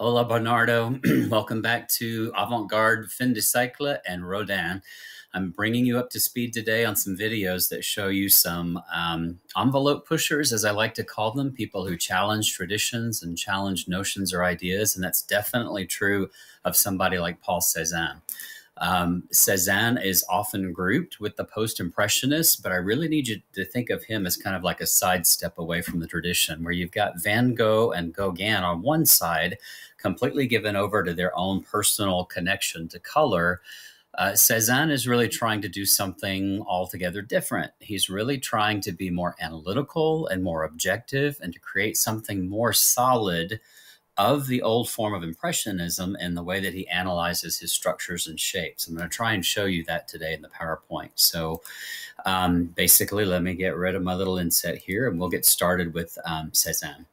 Hola, Bernardo. Welcome back to Avant Garde Fin de Siècle and Rodin. I'm bringing you up to speed today on some videos that show you some um, envelope pushers, as I like to call them, people who challenge traditions and challenge notions or ideas. And that's definitely true of somebody like Paul Cézanne. Um, Cezanne is often grouped with the post impressionists, but I really need you to think of him as kind of like a sidestep away from the tradition, where you've got Van Gogh and Gauguin on one side, completely given over to their own personal connection to color. Uh, Cezanne is really trying to do something altogether different. He's really trying to be more analytical and more objective and to create something more solid of the old form of Impressionism and the way that he analyzes his structures and shapes. I'm going to try and show you that today in the PowerPoint. So um, basically, let me get rid of my little inset here and we'll get started with um, Cezanne.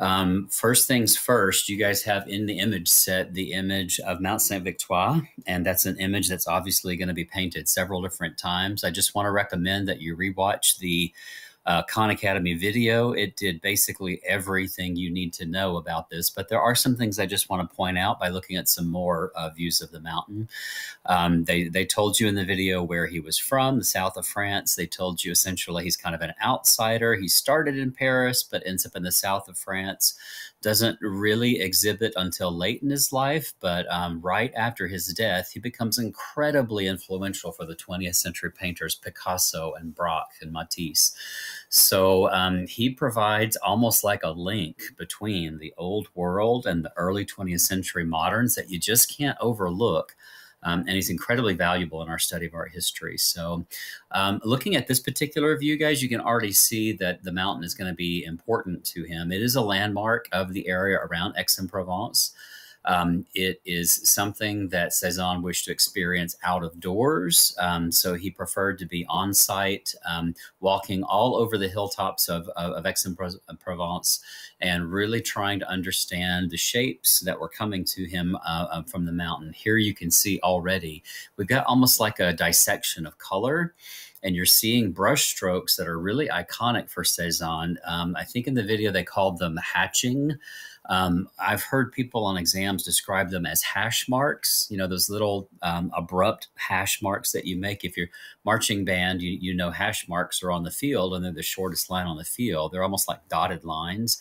Um, first things first, you guys have in the image set the image of Mount Saint Victoire, and that's an image that's obviously going to be painted several different times. I just want to recommend that you rewatch the uh, Khan Academy video. It did basically everything you need to know about this, but there are some things I just want to point out by looking at some more uh, views of the mountain. Um, they, they told you in the video where he was from, the south of France. They told you essentially he's kind of an outsider. He started in Paris, but ends up in the south of France doesn't really exhibit until late in his life, but um, right after his death, he becomes incredibly influential for the 20th century painters Picasso and Braque and Matisse. So um, he provides almost like a link between the old world and the early 20th century moderns that you just can't overlook. Um, and he's incredibly valuable in our study of art history. So, um, looking at this particular view, guys, you can already see that the mountain is going to be important to him. It is a landmark of the area around Aix-en-Provence. Um, it is something that Cezanne wished to experience out of doors. Um, so he preferred to be on site, um, walking all over the hilltops of, of, of Aix-en-Provence and really trying to understand the shapes that were coming to him uh, uh, from the mountain. Here you can see already, we've got almost like a dissection of color and you're seeing brush strokes that are really iconic for Cezanne. Um, I think in the video they called them hatching. Um, I've heard people on exams describe them as hash marks, you know, those little um, abrupt hash marks that you make. If you're marching band, you, you know hash marks are on the field and they're the shortest line on the field. They're almost like dotted lines.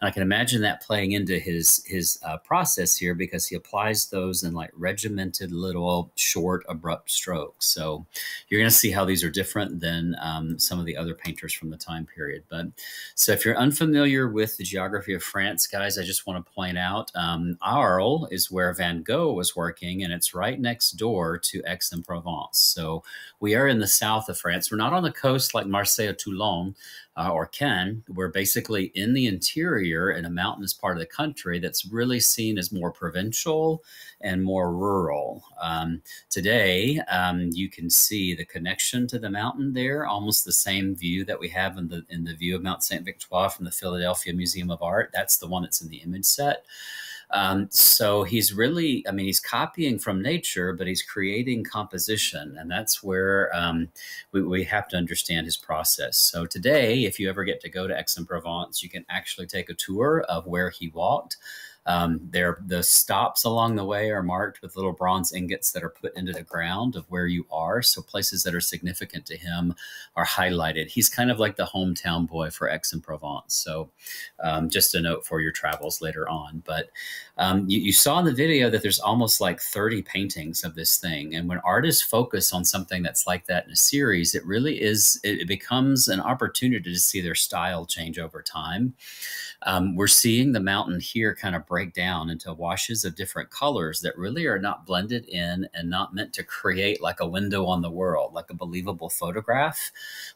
And I can imagine that playing into his his uh, process here because he applies those in like regimented little short abrupt strokes. So you're going to see how these are different than um, some of the other painters from the time period. But so if you're unfamiliar with the geography of France, guys, I just want to point out um, Arles is where Van Gogh was working, and it's right next door to Aix-en-Provence. So we are in the south of France. We're not on the coast like Marseille or Toulon uh, or Cannes. We're basically in the interior in a mountainous part of the country that's really seen as more provincial and more rural. Um, today, um, you can see the connection to the mountain there, almost the same view that we have in the in the view of Mount Saint Victoire from the Philadelphia Museum of Art. That's the one that's in the image set. Um, so he's really, I mean, he's copying from nature, but he's creating composition. And that's where um, we, we, have to understand his process. So today, if you ever get to go to Aix-en-Provence, you can actually take a tour of where he walked. Um, there, the stops along the way are marked with little bronze ingots that are put into the ground of where you are. So places that are significant to him are highlighted. He's kind of like the hometown boy for Aix-en-Provence. So um, just a note for your travels later on. But um, you, you, saw in the video that there's almost like 30 paintings of this thing. And when artists focus on something that's like that in a series, it really is, it, it becomes an opportunity to see their style change over time. Um, we're seeing the mountain here kind of break down into washes of different colors that really are not blended in and not meant to create like a window on the world, like a believable photograph.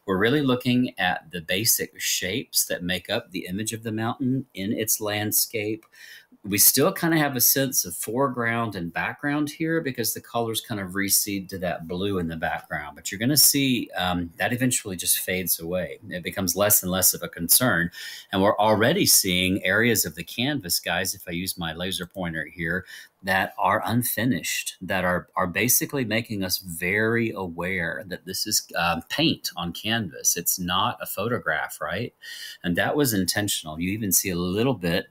We're really looking at the basic shapes that make up the image of the mountain in its landscape we still kind of have a sense of foreground and background here because the colors kind of recede to that blue in the background. But you're going to see um, that eventually just fades away. It becomes less and less of a concern. And we're already seeing areas of the canvas, guys, if I use my laser pointer here, that are unfinished, that are, are basically making us very aware that this is um, paint on canvas. It's not a photograph, right? And that was intentional. You even see a little bit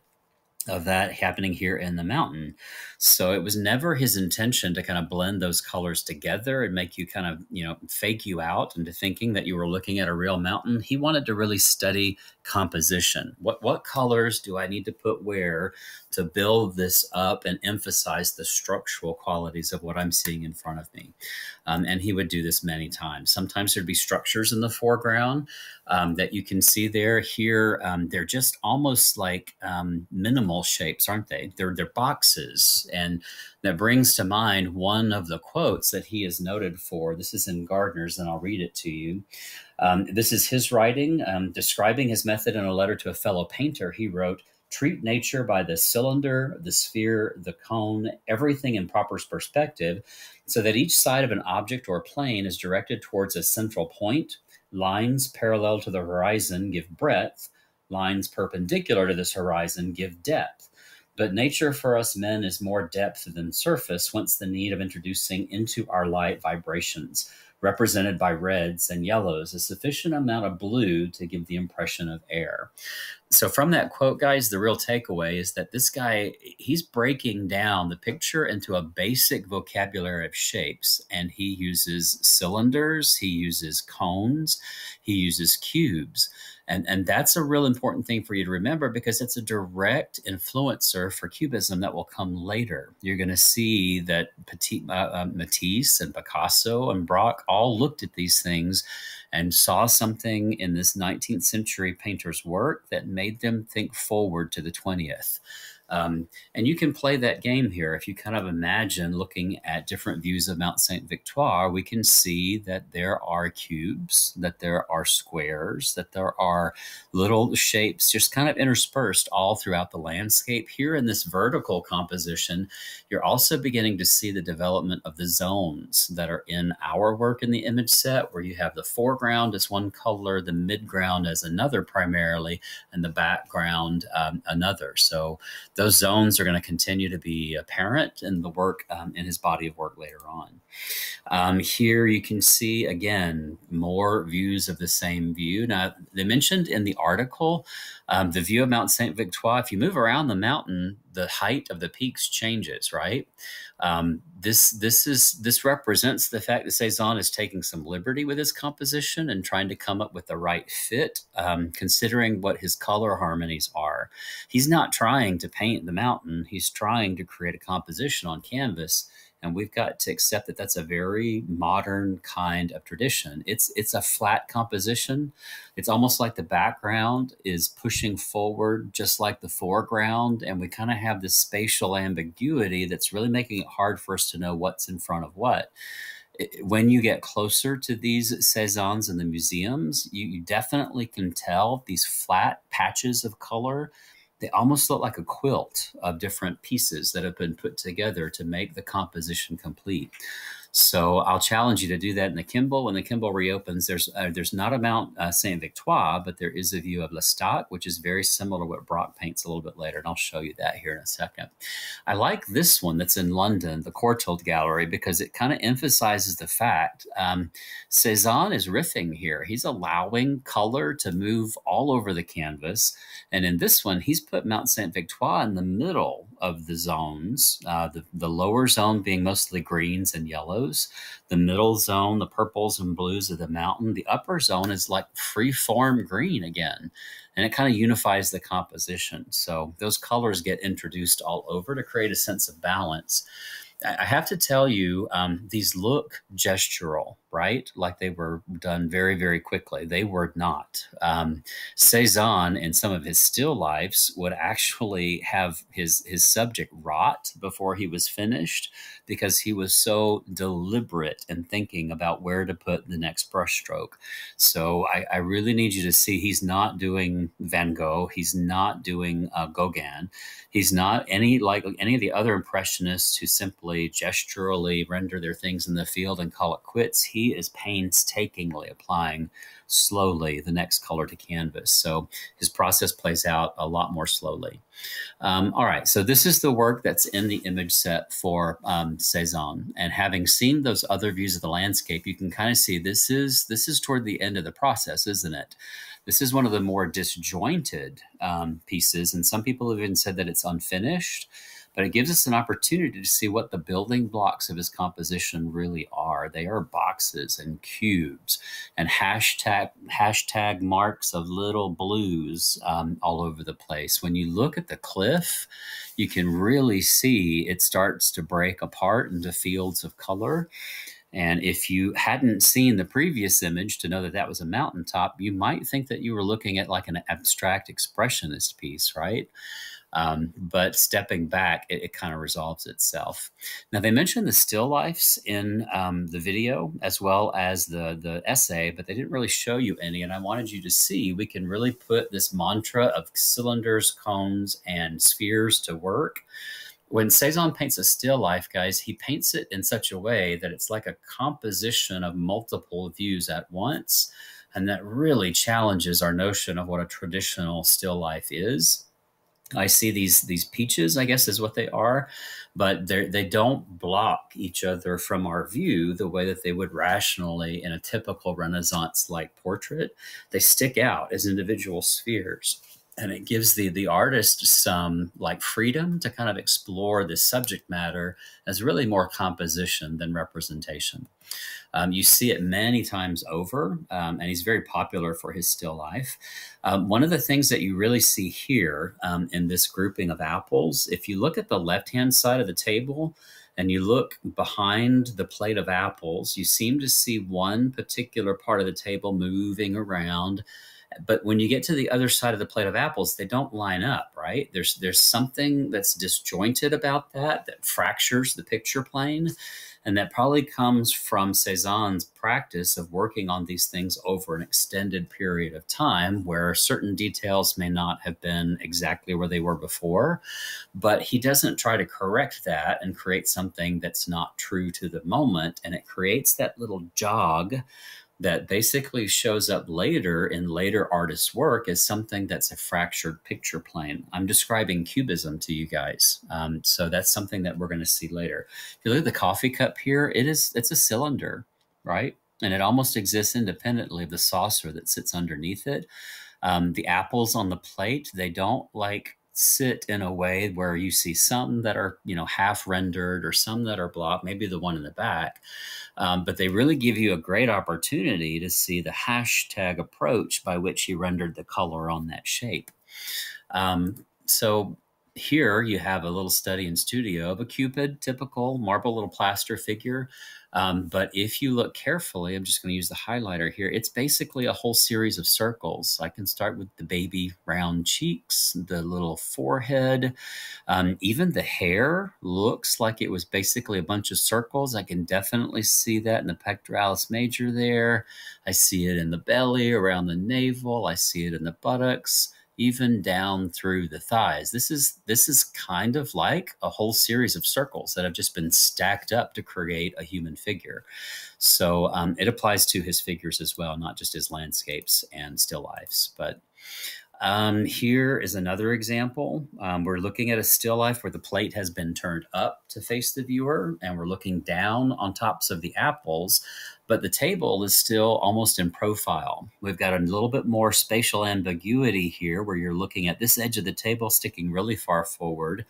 of that happening here in the mountain. So it was never his intention to kind of blend those colors together and make you kind of, you know, fake you out into thinking that you were looking at a real mountain. He wanted to really study composition. What what colors do I need to put where to build this up and emphasize the structural qualities of what I'm seeing in front of me? Um, and he would do this many times. Sometimes there'd be structures in the foreground um, that you can see there. Here, um, they're just almost like um, minimal shapes, aren't they? They're they're boxes, and that brings to mind one of the quotes that he is noted for. This is in Gardner's, and I'll read it to you. Um, this is his writing um, describing his method in a letter to a fellow painter. He wrote, Treat nature by the cylinder, the sphere, the cone, everything in proper perspective, so that each side of an object or plane is directed towards a central point. Lines parallel to the horizon give breadth, lines perpendicular to this horizon give depth. But nature for us men is more depth than surface, whence the need of introducing into our light vibrations represented by reds and yellows, a sufficient amount of blue to give the impression of air. So, from that quote, guys, the real takeaway is that this guy, he's breaking down the picture into a basic vocabulary of shapes, and he uses cylinders, he uses cones, he uses cubes. And, and that's a real important thing for you to remember because it's a direct influencer for Cubism that will come later. You're going to see that Petit, uh, uh, Matisse and Picasso and Braque all looked at these things and saw something in this 19th century painter's work that made them think forward to the 20th. Um, and you can play that game here. If you kind of imagine looking at different views of Mount Saint Victoire, we can see that there are cubes, that there are squares, that there are little shapes just kind of interspersed all throughout the landscape. Here in this vertical composition, you're also beginning to see the development of the zones that are in our work in the image set, where you have the foreground as one color, the midground as another primarily, and the background um, another. So the those zones are going to continue to be apparent in the work um, in his body of work later on. Um, here you can see again more views of the same view. Now they mentioned in the article um, the view of Mount Saint Victoire. If you move around the mountain, the height of the peaks changes. Right. Um, this this is this represents the fact that Cezanne is taking some liberty with his composition and trying to come up with the right fit, um, considering what his color harmonies are. He's not trying to paint the mountain. He's trying to create a composition on canvas and we've got to accept that that's a very modern kind of tradition. It's it's a flat composition. It's almost like the background is pushing forward just like the foreground and we kind of have this spatial ambiguity that's really making it hard for us to know what's in front of what. When you get closer to these Cezannes in the museums, you, you, definitely can tell these flat patches of color they almost look like a quilt of different pieces that have been put together to make the composition complete. So I'll challenge you to do that in the Kimbell. When the Kimbell reopens, there's uh, there's not a Mount uh, Saint Victoire, but there is a view of L'Estaque, which is very similar to what Braque paints a little bit later, and I'll show you that here in a second. I like this one that's in London, the Courtauld Gallery, because it kind of emphasizes the fact um, Cezanne is riffing here. He's allowing color to move all over the canvas, and in this one, he's put Mount Saint Victoire in the middle of the zones. Uh, the the lower zone being mostly greens and yellows. The middle zone, the purples and blues of the mountain. The upper zone is like free form green again. And it kind of unifies the composition. So those colors get introduced all over to create a sense of balance. I have to tell you, um, these look gestural, right? Like they were done very, very quickly. They were not. Um, Cezanne, in some of his still lifes, would actually have his his subject rot before he was finished because he was so deliberate in thinking about where to put the next brushstroke. So I, I really need you to see he's not doing Van Gogh. He's not doing uh, Gauguin. He's not any like any of the other impressionists who simply gesturally render their things in the field and call it quits. He is painstakingly applying slowly the next color to canvas. So his process plays out a lot more slowly. Um, all right, so this is the work that's in the image set for um, Cezanne. And having seen those other views of the landscape, you can kind of see this is this is toward the end of the process, isn't it? This is one of the more disjointed um, pieces, and some people have even said that it's unfinished but it gives us an opportunity to see what the building blocks of his composition really are. They are boxes and cubes and hashtag hashtag marks of little blues um, all over the place. When you look at the cliff, you can really see it starts to break apart into fields of color. And if you hadn't seen the previous image to know that that was a mountaintop, you might think that you were looking at like an abstract expressionist piece, right? Um, but stepping back, it, it kind of resolves itself. Now, they mentioned the still lifes in um, the video as well as the, the essay, but they didn't really show you any. And I wanted you to see we can really put this mantra of cylinders, cones, and spheres to work when Cezanne paints a still life, guys, he paints it in such a way that it's like a composition of multiple views at once. And that really challenges our notion of what a traditional still life is. I see these these peaches, I guess is what they are, but they they don't block each other from our view the way that they would rationally in a typical Renaissance like portrait. They stick out as individual spheres and it gives the the artist some like freedom to kind of explore this subject matter as really more composition than representation. Um, you see it many times over, um, and he's very popular for his still life. Um, one of the things that you really see here um, in this grouping of apples, if you look at the left hand side of the table, and you look behind the plate of apples, you seem to see one particular part of the table moving around but when you get to the other side of the plate of apples they don't line up right? There's there's something that's disjointed about that that fractures the picture plane and that probably comes from Cezanne's practice of working on these things over an extended period of time where certain details may not have been exactly where they were before but he doesn't try to correct that and create something that's not true to the moment and it creates that little jog that basically shows up later in later artists' work as something that's a fractured picture plane. I'm describing cubism to you guys, um, so that's something that we're going to see later. If you look at the coffee cup here, it is it's a cylinder, right? And it almost exists independently of the saucer that sits underneath it. Um, the apples on the plate, they don't like sit in a way where you see some that are you know half rendered or some that are blocked maybe the one in the back um, but they really give you a great opportunity to see the hashtag approach by which he rendered the color on that shape. Um, so here you have a little study in studio of a cupid typical marble little plaster figure um, but if you look carefully, I'm just going to use the highlighter here. It's basically a whole series of circles. I can start with the baby round cheeks, the little forehead, um, even the hair looks like it was basically a bunch of circles. I can definitely see that in the pectoralis major there. I see it in the belly, around the navel. I see it in the buttocks even down through the thighs. This is this is kind of like a whole series of circles that have just been stacked up to create a human figure. So um, it applies to his figures as well, not just his landscapes and still lifes. But um, here is another example. Um, we're looking at a still life where the plate has been turned up to face the viewer, and we're looking down on tops of the apples, but the table is still almost in profile. We've got a little bit more spatial ambiguity here where you're looking at this edge of the table sticking really far forward.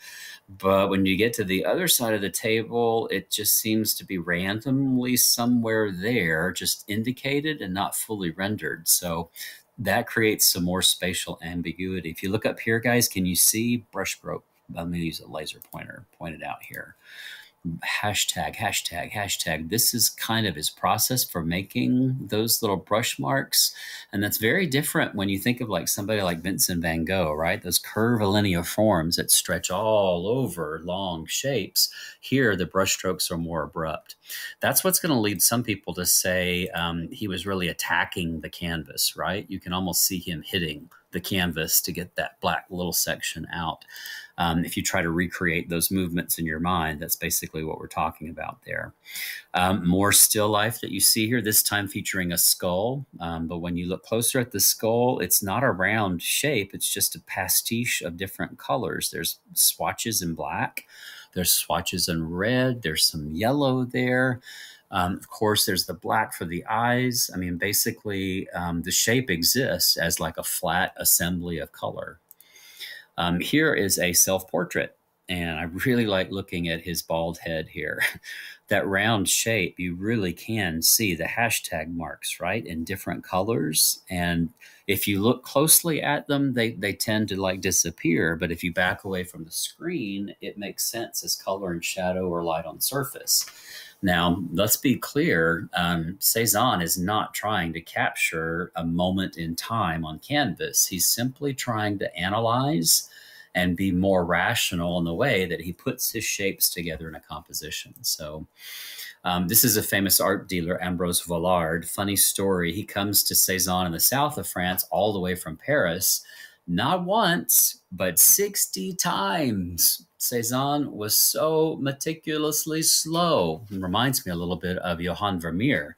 But when you get to the other side of the table, it just seems to be randomly somewhere there, just indicated and not fully rendered. So that creates some more spatial ambiguity. If you look up here, guys, can you see brush brushstroke? I'm going to use a laser pointer pointed out here hashtag, hashtag, hashtag. This is kind of his process for making those little brush marks. And that's very different when you think of like somebody like Vincent van Gogh, right? Those curvilinear forms that stretch all over long shapes. Here, the brushstrokes are more abrupt. That's what's going to lead some people to say um, he was really attacking the canvas, right? You can almost see him hitting the canvas to get that black little section out. Um, if you try to recreate those movements in your mind, that's basically what we're talking about there. Um, more still life that you see here, this time featuring a skull. Um, but when you look closer at the skull, it's not a round shape, it's just a pastiche of different colors. There's swatches in black, there's swatches in red, there's some yellow there. Um, of course, there's the black for the eyes. I mean, basically, um, the shape exists as like a flat assembly of color. Um, here is a self portrait, and I really like looking at his bald head here. that round shape, you really can see the hashtag marks, right, in different colors. And if you look closely at them, they, they tend to like disappear. But if you back away from the screen, it makes sense as color and shadow or light on surface. Now, let's be clear um, Cezanne is not trying to capture a moment in time on canvas. He's simply trying to analyze and be more rational in the way that he puts his shapes together in a composition. So, um, this is a famous art dealer, Ambrose Vollard. Funny story. He comes to Cezanne in the south of France, all the way from Paris, not once, but 60 times Cezanne was so meticulously slow. It reminds me a little bit of Johann Vermeer.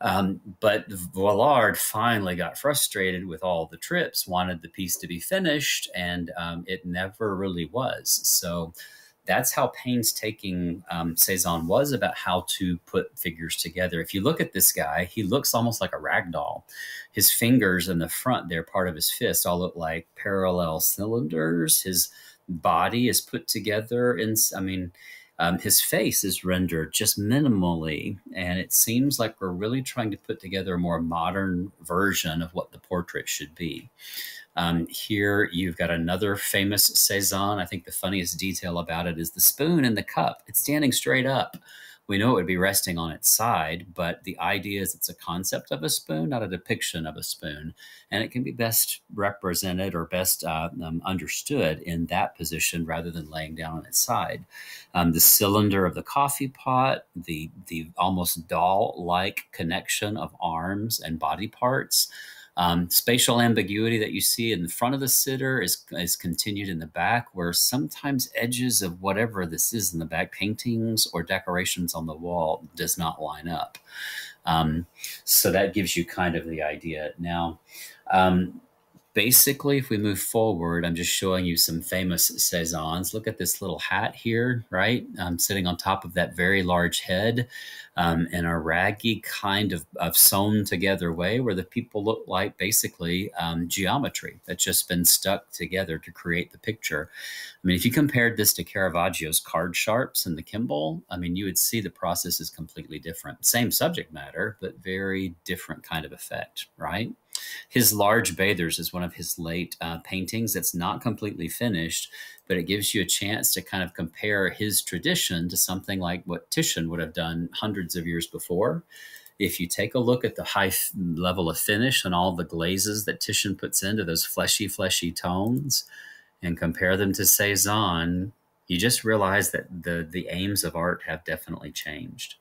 Um, but Vollard finally got frustrated with all the trips, wanted the piece to be finished, and um, it never really was. So that's how painstaking um, Cezanne was about how to put figures together. If you look at this guy, he looks almost like a rag doll. His fingers in the front, they're part of his fist, all look like parallel cylinders. His body is put together in i mean um, his face is rendered just minimally and it seems like we're really trying to put together a more modern version of what the portrait should be um, here you've got another famous Cezanne. I think the funniest detail about it is the spoon in the cup. It's standing straight up we know it would be resting on its side, but the idea is it's a concept of a spoon, not a depiction of a spoon. And it can be best represented or best uh, um, understood in that position rather than laying down on its side. Um, the cylinder of the coffee pot, the, the almost doll like connection of arms and body parts. Um, spatial ambiguity that you see in the front of the sitter is, is continued in the back, where sometimes edges of whatever this is in the back, paintings or decorations on the wall, does not line up. Um, so that gives you kind of the idea. Now, um, basically, if we move forward, I'm just showing you some famous Cezannes. Look at this little hat here, right? I'm sitting on top of that very large head um, in a raggy kind of, of sewn together way where the people look like basically um, geometry that's just been stuck together to create the picture. I mean, if you compared this to Caravaggio's card sharps and the Kimbell, I mean, you would see the process is completely different. Same subject matter, but very different kind of effect, right? His Large Bathers is one of his late uh, paintings that's not completely finished, but it gives you a chance to kind of compare his tradition to something like what Titian would have done hundreds of years before. If you take a look at the high level of finish and all the glazes that Titian puts into those fleshy, fleshy tones and compare them to Cezanne, you just realize that the, the aims of art have definitely changed.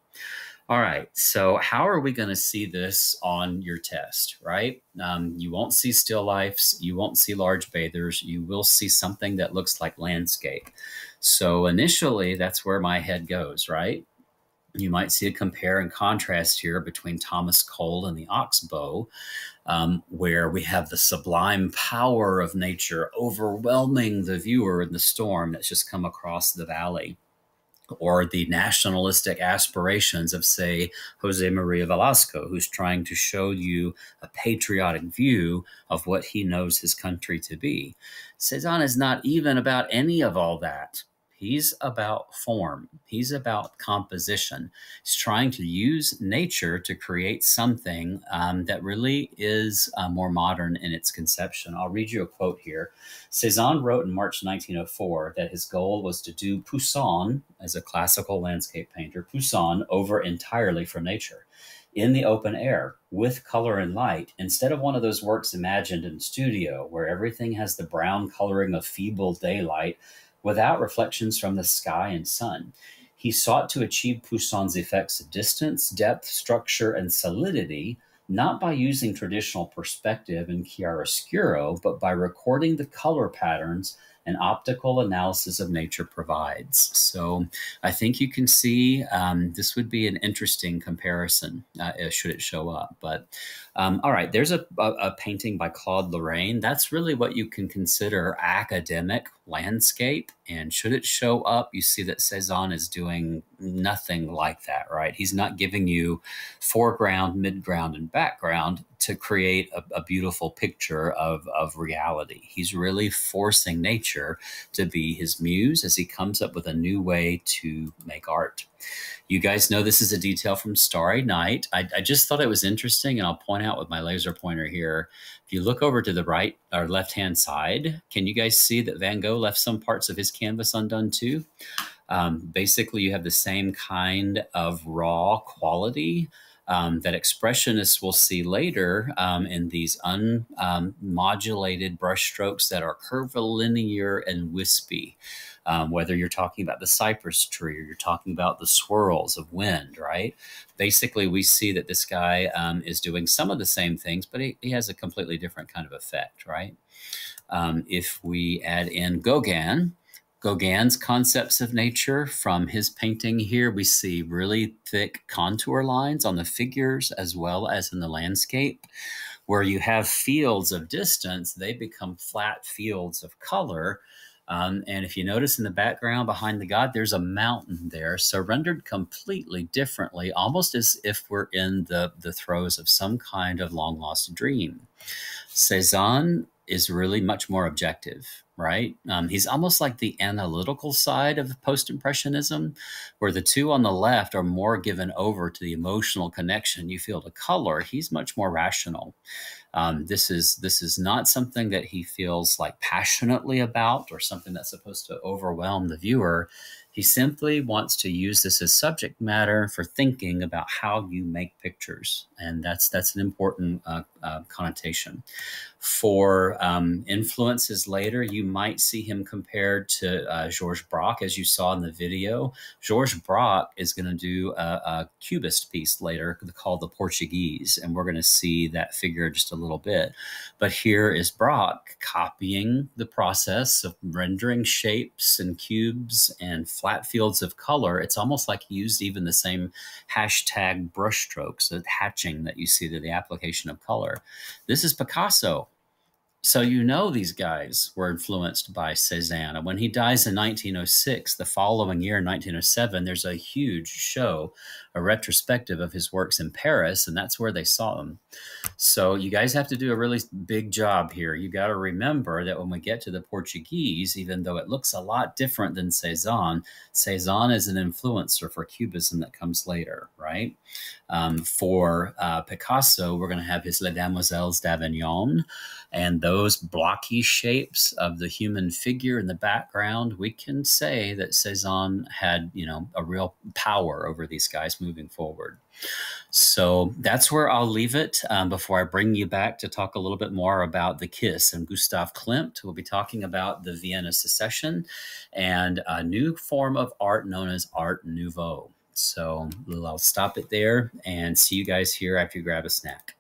All right. So, how are we going to see this on your test, right? Um, you won't see still lifes. You won't see large bathers. You will see something that looks like landscape. So, initially, that's where my head goes, right? You might see a compare and contrast here between Thomas Cole and the Oxbow, um, where we have the sublime power of nature overwhelming the viewer in the storm that's just come across the valley or the nationalistic aspirations of, say, Jose Maria Velasco, who's trying to show you a patriotic view of what he knows his country to be. Cezanne is not even about any of all that. He's about form. He's about composition. He's trying to use nature to create something um, that really is uh, more modern in its conception. I'll read you a quote here. Cezanne wrote in March 1904 that his goal was to do Poussin, as a classical landscape painter, Poussin over entirely from nature in the open air with color and light instead of one of those works imagined in studio where everything has the brown coloring of feeble daylight without reflections from the sky and sun. He sought to achieve Poussin's effects of distance, depth, structure, and solidity, not by using traditional perspective and chiaroscuro, but by recording the color patterns an optical analysis of nature provides. So I think you can see um, this would be an interesting comparison uh, should it show up. But um, all right, there's a, a, a, painting by Claude Lorrain. That's really what you can consider academic landscape. And should it show up, you see that Cezanne is doing nothing like that, right? He's not giving you foreground, midground, and background to create a, a beautiful picture of, of reality. He's really forcing nature to be his muse as he comes up with a new way to make art. You guys know this is a detail from Starry Night. I, I, just thought it was interesting, and I'll point out with my laser pointer here. If you look over to the right or left hand side, can you guys see that Van Gogh left some parts of his canvas undone too? Um, basically, you have the same kind of raw quality um, that expressionists will see later um, in these unmodulated um, brushstrokes that are curvilinear and wispy. Um, whether you're talking about the cypress tree or you're talking about the swirls of wind, right? Basically, we see that this guy um, is doing some of the same things, but he, he has a completely different kind of effect, right? Um, if we add in Gauguin, Gauguin's concepts of nature from his painting here, we see really thick contour lines on the figures as well as in the landscape. Where you have fields of distance, they become flat fields of color. Um, and if you notice in the background behind the god, there's a mountain there, so rendered completely differently, almost as if we're in the, the throes of some kind of long lost dream. Cezanne is really much more objective right? Um, he's almost like the analytical side of post impressionism, where the two on the left are more given over to the emotional connection you feel to color. He's much more rational. Um, this is this is not something that he feels like passionately about or something that's supposed to overwhelm the viewer. He simply wants to use this as subject matter for thinking about how you make pictures, and that's that's an important uh, uh, connotation. For um, influences later, you might see him compared to uh, Georges Braque, as you saw in the video. Georges Braque is going to do a, a, cubist piece later called The Portuguese, and we're going to see that figure just a little bit. But here is Braque copying the process of rendering shapes and cubes and flat fields of color. It's almost like he used even the same hashtag brushstrokes, the hatching that you see to the application of color. This is Picasso so you know these guys were influenced by Cezanne. And when he dies in 1906, the following year, 1907, there's a huge show, a retrospective of his works in Paris, and that's where they saw him. So you guys have to do a really big job here. You got to remember that when we get to the Portuguese, even though it looks a lot different than Cezanne, Cezanne is an influencer for Cubism that comes later, right? Um, for uh, Picasso, we're going to have his Les Demoiselles d'Avignon and those blocky shapes of the human figure in the background, we can say that Cezanne had, you know, a real power over these guys moving forward. So that's where I'll leave it um, before I bring you back to talk a little bit more about the Kiss and Gustav Klimt. We'll be talking about the Vienna Secession and a new form of art known as Art Nouveau. So I'll stop it there and see you guys here after you grab a snack.